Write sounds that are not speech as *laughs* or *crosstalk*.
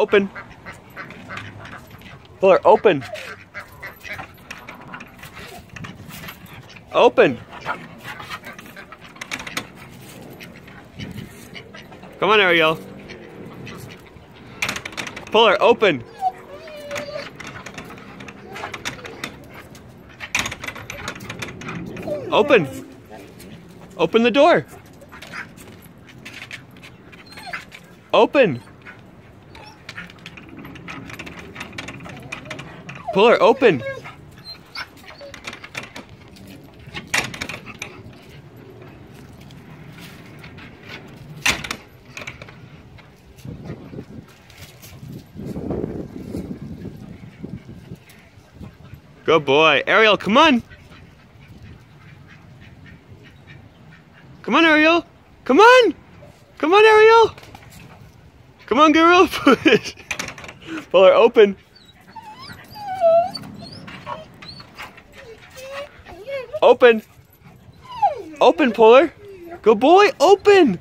Open. Pull her open. Open. Come on, Ariel. Pull her open. Open. Open the door. Open. Pull her open. Good boy. Ariel, come on. Come on, Ariel. Come on. Come on, Ariel. Come on, girl. *laughs* Pull her open. Open. Open, Polar. Good boy. Open.